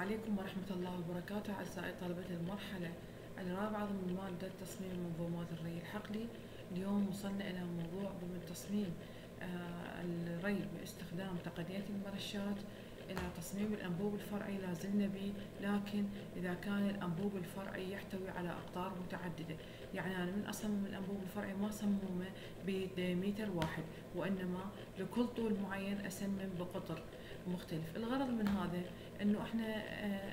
عليكم ورحمة الله وبركاته أعزائي طلبة المرحلة. الرابعة ضمن مادة تصميم منظومات الري الحقلي. اليوم وصلنا إلى موضوع ضمن تصميم آه، الري باستخدام تقنية المرشات إلى تصميم الأنبوب الفرعي لازلنا به. لكن إذا كان الأنبوب الفرعي يحتوي على أقطار متعددة يعني أنا من أصمم الأنبوب الفرعي ما أصممه بديمتر واحد وإنما لكل طول معين أسمم بقطر مختلف. الغرض من هذا إنه إحنا آه،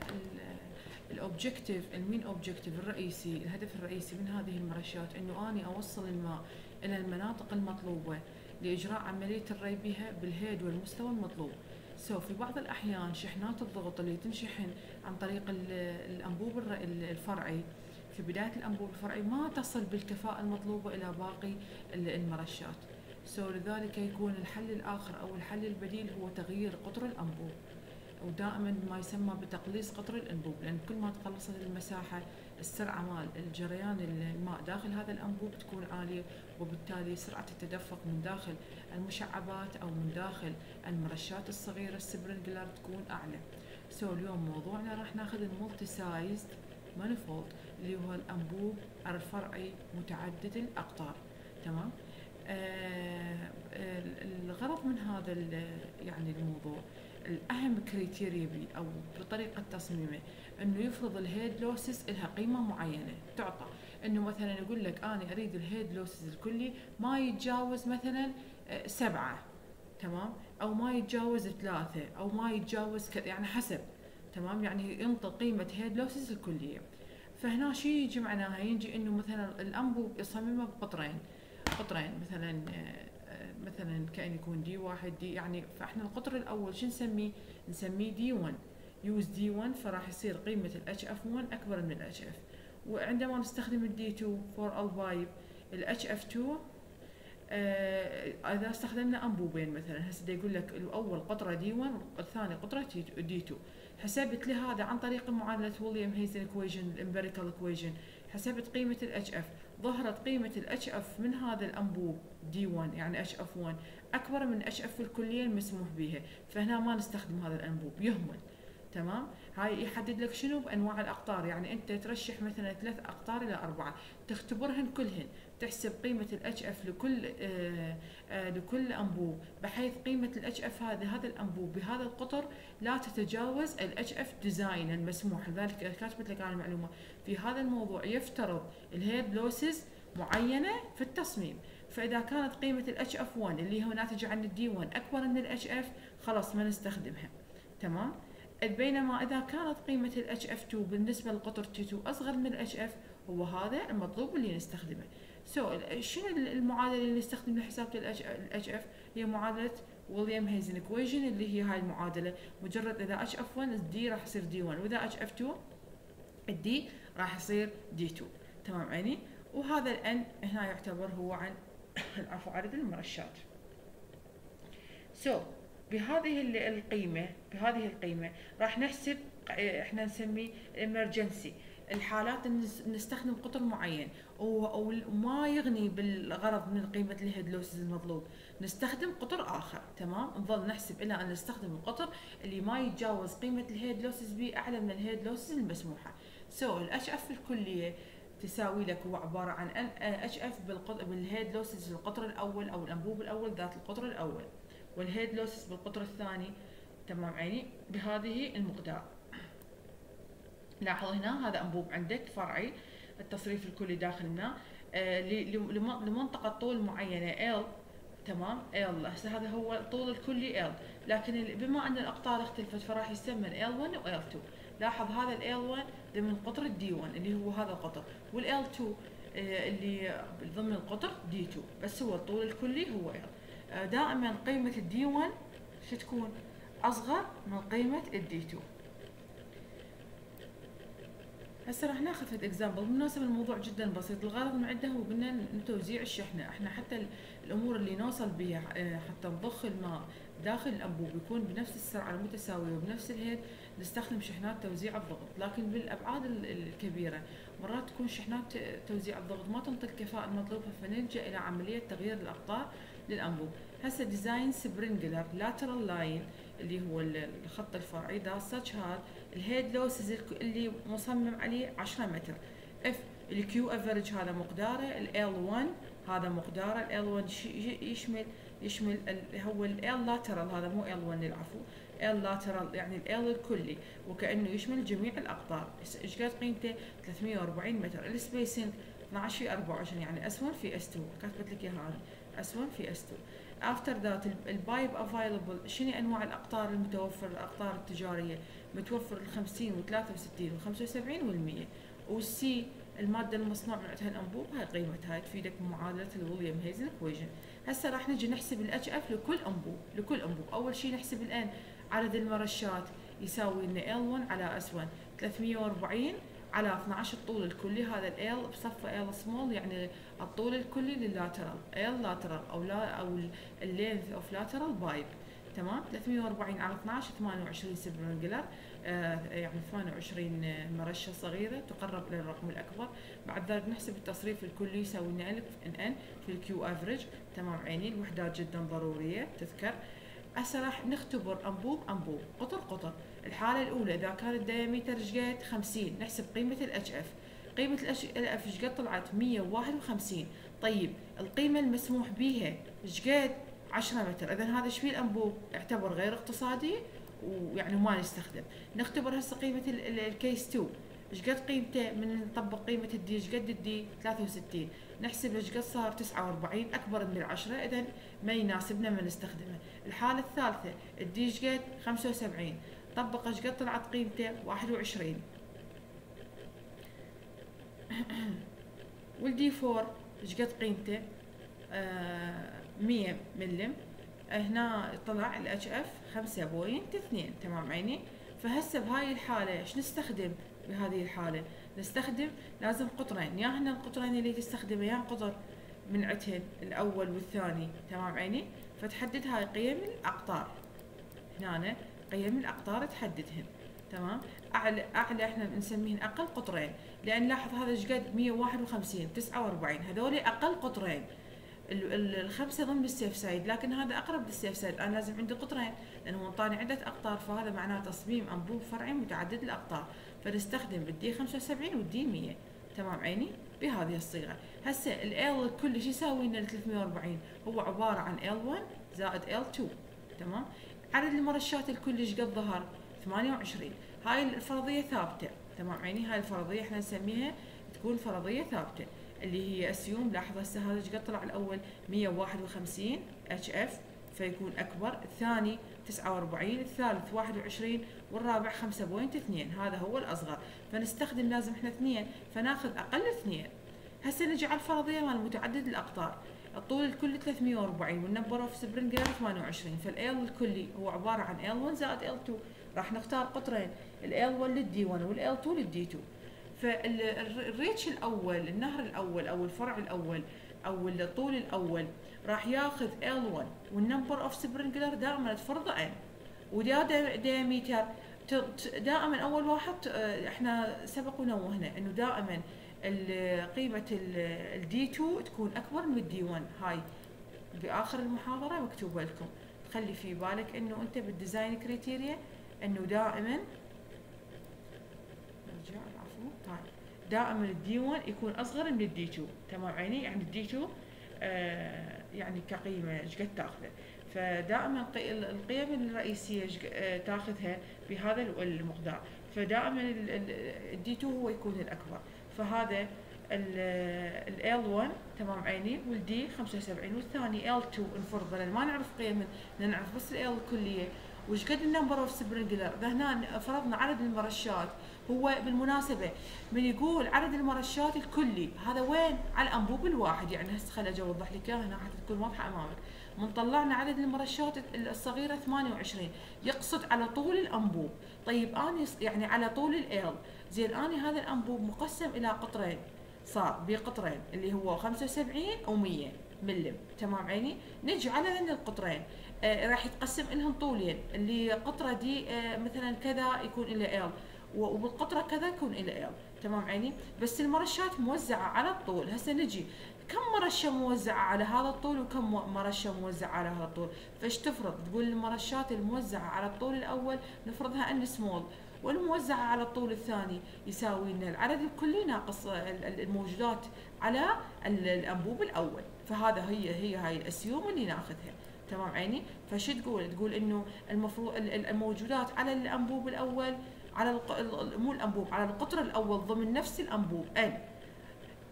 ال objective ال main objective الرئيسي الهدف الرئيسي من هذه المرشات إنه أني أوصل الماء إلى المناطق المطلوبة لإجراء عملية الري بها بال head والمستوى المطلوب. so في بعض الأحيان شحنات الضغط اللي تنشحن عن طريق الأنبوب الفرعي في بداية الأنبوب الفرعي ما تصل بالكفاءة المطلوبة إلى باقي المرشات. so لذلك يكون الحل الآخر أو الحل البديل هو تغيير قطر الأنبوب. ودائما ما يسمى بتقليص قطر الأنبوب لأن كل ما تقلصت المساحة السرعة مال الجريان الماء داخل هذا الأنبوب تكون عالية وبالتالي سرعة التدفق من داخل المشعبات أو من داخل المرشات الصغيرة ال sprinkler تكون أعلى. so اليوم موضوعنا راح ناخذ ال multi sized manifold اللي هو الأنبوب الفرعي متعدد الأقطار تمام؟ آه، الغرض من هذا يعني الموضوع الأهم criteria بي أو بطريقة تصميمه إنه يفرض ال head losses لها قيمة معينة تعطى. إنه مثلا يقول لك أنا أريد ال head losses الكلي ما يتجاوز مثلا آه، سبعة تمام؟ أو ما يتجاوز ثلاثة أو ما يتجاوز يعني حسب تمام؟ يعني ينطي قيمة head losses الكلية. فهنا شو يجي معناها يجي إنه مثلا الانبوب يصممه بقطرين. قطرين مثلا آه، مثلا كأن يكون D واحد D يعني فإحنا القطر الأول شو نسميه؟ نسميه D 1 use D 1 فراح يصير قيمة الاتش اف 1 أكبر من الاتش اف وعندما نستخدم ال D 2 for ال pipe ال HF 2 آه إذا استخدمنا أنبوبين مثلا هسه يقول لك الأول قطرة D 1 والثاني قطرة D 2 حسبت لي هذا عن طريق معادلة William Hazen equation ال empirical equation حسبت قيمة الاتش اف ظهرت قيمة الاتش اف من هذا الأنبوب دي 1 يعني اتش اف 1 أكبر من اتش اف الكلية المسموح بها فهنا ما نستخدم هذا الأنبوب. يهمل. تمام؟ هاي يحدد لك شنو بأنواع الأقطار. يعني أنت ترشح مثلا ثلاث أقطار إلى أربعة. تختبرهن كلهن. تحسب قيمة ال HF لكل آه آه لكل أنبوب بحيث قيمة ال HF هذا هذا الأنبوب بهذا القطر لا تتجاوز ال HF design المسموح لذلك كاتبت لك أنا المعلومة. في هذا الموضوع يفترض ال head losses معينة في التصميم. فإذا كانت قيمة ال HF 1 اللي هو ناتج عن ال D 1 أكبر من ال HF خلاص ما نستخدمها. تمام؟ بينما إذا كانت قيمة ال HF 2 بالنسبة للقطر D 2 أصغر من ال HF هو هذا المطلوب اللي نستخدمه. so, شنو المعادلة اللي نستخدم لحساب ال HF هي معادلة William Hazen equation اللي هي هاي المعادلة. مجرد إذا HF 1 ال D راح يصير D 1 وإذا HF 2 ال D راح يصير D 2 تمام عيني؟ وهذا ال N هنا يعتبر هو عن العفو عدد المرشات. so, بهذه القيمة بهذه القيمة راح نحسب إحنا نسميه emergency. الحالات نستخدم قطر معين وما يغني بالغرض من قيمة ال head losses المطلوب. نستخدم قطر آخر تمام؟ نظل نحسب إلى أن نستخدم القطر اللي ما يتجاوز قيمة ال head losses بي أعلى من ال head losses المسموحة so ال HF الكلية تساوي لك هو عبارة عن HF بال head losses القطر الأول أو الأنبوب الأول ذات القطر الأول. وال head losses بالقطر الثاني تمام؟ عيني بهذه المقدار. لاحظ هنا هذا أنبوب عندك فرعي التصريف الكلي داخلنا آه لمنطقة طول معينة L تمام؟ L. هسه هذا هو الطول الكلي L. لكن بما أن الأقطار اختلفت فراح يسمى L1 و L2 لاحظ هذا ال L1 ضمن قطر ال D1 اللي هو هذا القطر وال L2 آه اللي ضمن القطر D2 بس هو الطول الكلي هو L. آه، دائما قيمة ال D 1 شو تكون؟ أصغر من قيمة ال D 2 هسه راح ناخذ فد example بالمناسبة الموضوع جدا بسيط. الغرض من عنده هو قلنا توزيع الشحنة. إحنا حتى الأمور اللي نوصل بها آه، حتى نضخ الماء داخل الأنبوب يكون بنفس السرعة المتساوية وبنفس ال head نستخدم شحنات توزيع الضغط. لكن بالأبعاد الكبيرة مرات تكون شحنات توزيع الضغط ما تنطي الكفاءة المطلوبة فنلجأ إلى عملية تغيير الأقطار للأنبوب. هسه design sprinkler lateral line اللي هو الخط الفرعي دا such that ال head losses اللي مصمم عليه 10 متر. if ال q average هذا مقداره ال 1 هذا مقداره ال 1 يشمل يشمل هو ال lateral هذا مو ال 1 العفو ال lateral يعني ال الكلي وكأنه يشمل جميع الأقطار. إيش قد قيمته؟ 340 متر. ال spacing 12 في 24 يعني S 1 في S 2 كاتبت لك إياها أنا S 1 في S 2 after that ال pipe available شنو أنواع الأقطار المتوفر الأقطار التجارية؟ متوفر ال 50 و 63 و 75 وال 100 وال C المادة المصنوع من عندها الانبوب هاي قيمتها تفيدك بمعادلة ال William Hazen equation هسه راح نجي نحسب ال HF لكل أنبوب لكل أنبوب. أول شيء نحسب ال N عدد المرشات يساوي لنا L1 على S1 340 على 12 الطول الكلي هذا ال بصفة ال سمول يعني الطول الكلي لل lateral ال lateral أو لا أو ال length of lateral pipe تمام؟ 340 على 12 28 sprinkler آه يعني 28 مرشة صغيرة تقرب إلى الرقم الأكبر. بعد ذلك نحسب التصريف الكلي يساوي لنا الف N N في ال q average تمام عيني؟ الوحدات جدا ضرورية تذكر. هسه راح نختبر أنبوب أنبوب. قطر قطر. الحالة الأولى إذا كان ال diameter قد؟ 50 نحسب قيمة الاتش اف قيمة الاتش اف إيش قد؟ طلعت 151 طيب القيمة المسموح بها إيش قد؟ 10 متر. اذا هذا إيش الأنبوب. يعتبر غير اقتصادي ويعني ما نستخدم. نختبر هسه قيمة ال case 2 إيش قد قيمته من نطبق قيمة ال D؟ إيش قد ال D؟ 63 نحسب إيش قد صار؟ 49 أكبر من العشرة. اذا ما يناسبنا ما نستخدمه. الحالة الثالثة ال D إيش قد؟ 75 طبق إيش قد طلعت قيمته؟ 21 وال D 4 إيش قد قيمته؟ آه 100 ملم. هنا طلع ال HF 5.2 تمام عيني؟ فهسه بهاي الحالة إيش نستخدم؟ بهذه الحالة. نستخدم لازم قطرين. يا هنا القطرين اللي تستخدمه يا قطر من عتن الأول والثاني. تمام عيني؟ فتحدد هاي قيم الأقطار. هنا قيم الأقطار تحددهن. تمام؟ أعلى أعلى إحنا نسميهن أقل قطرين. لأن لاحظ هذا إيش قد؟ 151 49 هذول أقل قطرين. الخمسة ضمن ال safe side لكن هذا أقرب لل safe side أنا لازم عندي قطرين لأنه منطاني عدة أقطار فهذا معناه تصميم انبوب فرعي متعدد الأقطار. فنستخدم بالدي 75 والدي 100 تمام عيني؟ بهذه الصيغة. هسه ال كل شيء يساوي لنا 340 هو عبارة عن L1 زائد L2 تمام؟ عدد المرشات الكل إيش قد ظهر. 28 هاي الفرضية ثابتة. تمام عيني؟ هاي الفرضية إحنا نسميها تكون فرضية ثابتة. اللي هي اسيوم لاحظ هسه هذا قد طلع الأول 151 HF فيكون أكبر. الثاني 49 الثالث 21 والرابع 5.2 هذا هو الأصغر. فنستخدم لازم إحنا اثنين فناخذ أقل اثنين. هسه نجي على الفرضيه مال متعدد الأقطار. الطول الكلي 340 وال number of sprinkler 28 فال الكلي هو عبارة عن L1 زائد L2 راح نختار قطرين ال L1 لل D 1 وال L2 لل D 2 فال reach الأول النهر الأول أو الفرع الأول أو الطول الأول راح ياخذ L1 وال number of sprinkler دائما تفرض n ودا diameter دائما أول واحد آه، إحنا سبق ونوهنا إنه دائما قيمة ال D 2 تكون أكبر من ال D 1 هاي بآخر المحاضرة مكتوبة لكم. خلي في بالك إنه أنت بال design criteria إنه دائما نرجع العفو طيب دائما ال D 1 يكون أصغر من ال D 2 تمام عيني؟ يعني ال D 2 آه يعني كقيمة إيش قد تأخذه؟ فدائما القيم الرئيسية آه، تأخذها بهذا المقدار. فدائما ال D 2 هو يكون الأكبر. فهذا ال L1 تمام عيني؟ وال D 75 والثاني L2 نفرض لأن ما نعرف قيم نعرف بس ال L الكليه وش قد ال number of sprinkler اذا هنا فرضنا عدد المرشات. هو بالمناسبة من يقول عدد المرشات الكلي. هذا وين؟ على الأنبوب الواحد. يعني هسه خليني أجي أوضح لك إياها هنا حتى تكون واضحة أمامك. من طلعنا عدد المرشات الصغيرة 28 يقصد على طول الأنبوب. طيب اني يعني على طول ال زين اني هذا الأنبوب مقسم إلى قطرين. صار بقطرين اللي هو 75 و100 ملم تمام عيني؟ نجي على ذن القطرين. آه راح يتقسم لهم طولين اللي قطرة دي آه مثلا كذا يكون إلى ال وبالقطرة كذا يكون إلى ال تمام عيني؟ بس المرشات موزعة على الطول. هسه نجي كم مرشة موزعة على هذا الطول وكم مرشة موزعة على هذا الطول؟ فايش تفرض؟ تقول المرشات الموزعة على الطول الأول نفرضها إن سمول والموزعة على الطول الثاني يساوي لنا العدد الكلي ناقص الموجودات على الأنبوب الأول. فهذا هي هي هاي الأسيوم اللي ناخذها. تمام عيني؟ فشو تقول؟ تقول إنه المفروض الموجودات على الأنبوب الأول على الق... مو الأنبوب على القطر الأول ضمن نفس الأنبوب N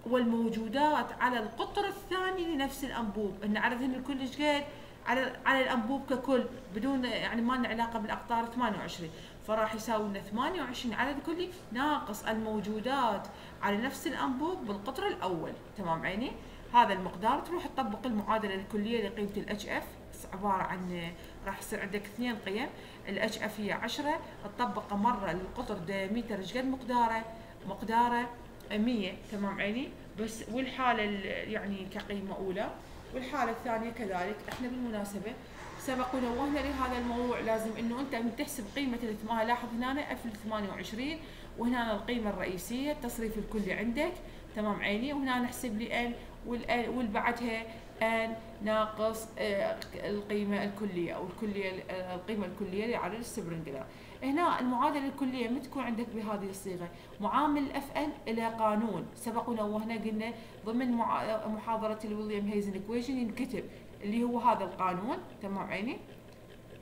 والموجودات على القطر الثاني لنفس الأنبوب. إن عددهن الكل إيش على على الأنبوب ككل بدون يعني ما لنا علاقة بالأقطار 28 فراح يساوي لنا 28 عدد كلي ناقص الموجودات على نفس الأنبوب بالقطر الأول. تمام عيني؟ هذا المقدار تروح تطبق المعادلة الكلية لقيمة ال HF عبارة عن راح يصير عندك اثنين قيم. الاتش اف هي 10 تطبق مرة القطر ديامتر إيش قد مقداره؟ مقداره 100 تمام عيني؟ بس والحالة يعني كقيمة أولى والحالة الثانية كذلك. إحنا بالمناسبة سبق ونوهنا لهذا الموضوع لازم إنه أنت من تحسب قيمة الاثمار لاحظ هنا اف 28 وهنا القيمة الرئيسية التصريف الكلي عندك. تمام عيني. وهنا نحسب لي ان واللي بعدها N ناقص آه، القيمة الكلية أو الكلية القيمة الكلية لعدد ال sprinkler هنا المعادلة الكلية ما تكون عندك بهذه الصيغة. معامل ال F N إلى قانون. سبق ونوهنا قلنا ضمن محاضرة ال William Hazen equation ينكتب. اللي هو هذا القانون تمام عيني؟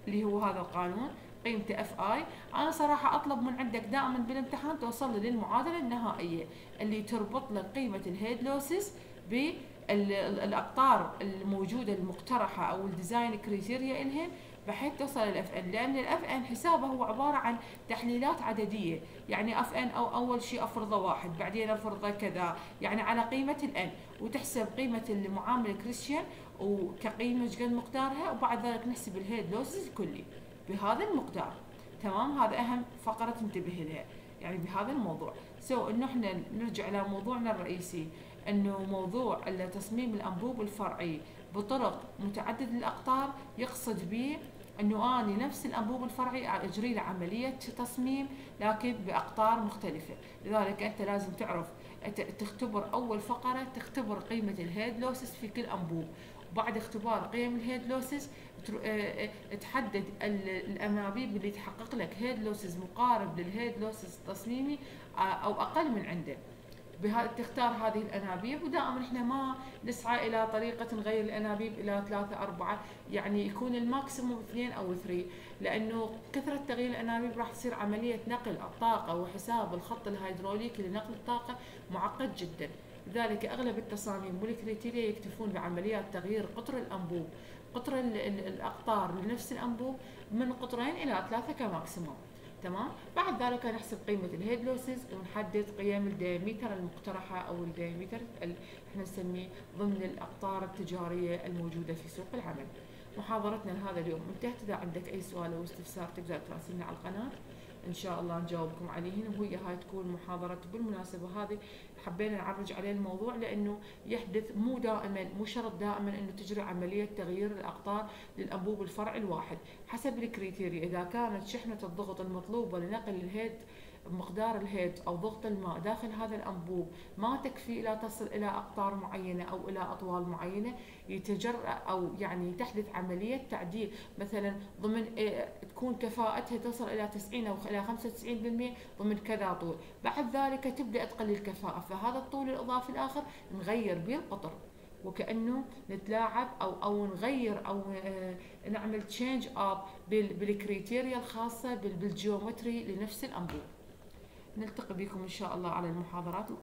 اللي هو هذا القانون قيمته F I أنا صراحة أطلب من عندك دائما بالامتحان توصل لي للمعادلة النهائية اللي تربط لك قيمة ال head losses بالأقطار الموجودة المقترحة أو ال design criteria الهن بحيث تصل ال FN لأن ال FN حسابه هو عبارة عن تحليلات عددية. يعني FN أو أول شيء أفرضة واحد بعدين أفرضة كذا. يعني على قيمة ال N وتحسب قيمة المعامل كريستيانسن وكقيمة قد مقدارها وبعد ذلك نحسب ال head losses الكلي بهذا المقدار. تمام؟ هذا أهم فقرة تنتبه لها. يعني بهذا الموضوع. so إنه إحنا نرجع إلى موضوعنا الرئيسي. إنه موضوع تصميم الأنبوب الفرعي بطرق متعددة الأقطار يقصد به إنه أني نفس الأنبوب الفرعي اجري له عملية تصميم لكن بأقطار مختلفة. لذلك أنت لازم تعرف تختبر أول فقرة تختبر قيمة ال head losses في كل أنبوب. وبعد اختبار قيم ال head losses آه، آه، تحدد الأنابيب اللي تحقق لك head losses مقارب لل head losses التصميمي آه، أو أقل من عنده. تختار هذه الأنابيب ودائما إحنا ما نسعى إلى طريقة نغير الأنابيب إلى ثلاثة أربعة يعني يكون ال maximum اثنين أو three لأنه كثرة تغيير الأنابيب راح تصير عملية نقل الطاقة وحساب الخط الهيدروليكي لنقل الطاقة معقد جدا. لذلك أغلب التصاميم وال criteria يكتفون بعمليات تغيير قطر الأنبوب قطر الأقطار لنفس الأنبوب من قطرين إلى ثلاثة كماكسيموم. تمام؟ بعد ذلك نحسب قيمة الهيد لوسز ونحدد قيم الديامتر المقترحة أو الديامتر إحنا نسميه ضمن الأقطار التجارية الموجودة في سوق العمل. محاضرتنا لهذا اليوم انتهت؟ إذا عندك أي سؤال أو استفسار تقدر تراسلنا على القناة. إن شاء الله نجاوبكم عليهن وهي هاي تكون محاضرة بالمناسبة هذه. حبينا نعرج عليه الموضوع لأنه يحدث مو دائما مو شرط دائما إنه تجري عملية تغيير الأقطار للانبوب الفرعي الواحد. حسب ال criteria إذا كانت شحنة الضغط المطلوبة لنقل ال head مقدار ال head أو ضغط الماء داخل هذا الأنبوب ما تكفي إلى تصل إلى أقطار معينة أو إلى أطوال معينة يتجرأ أو يعني تحدث عملية تعديل. مثلا ضمن إيه، تكون كفاءتها تصل إلى 90 أو إلى 95% ضمن كذا طول. بعد ذلك تبدأ تقلل الكفاءة فهذا الطول الإضافي الآخر نغير به القطر وكأنه نتلاعب أو أو نغير أو آه، نعمل change up بال criteria الخاصة بال geometry لنفس الأنبوب. نلتقي بكم إن شاء الله على المحاضرات.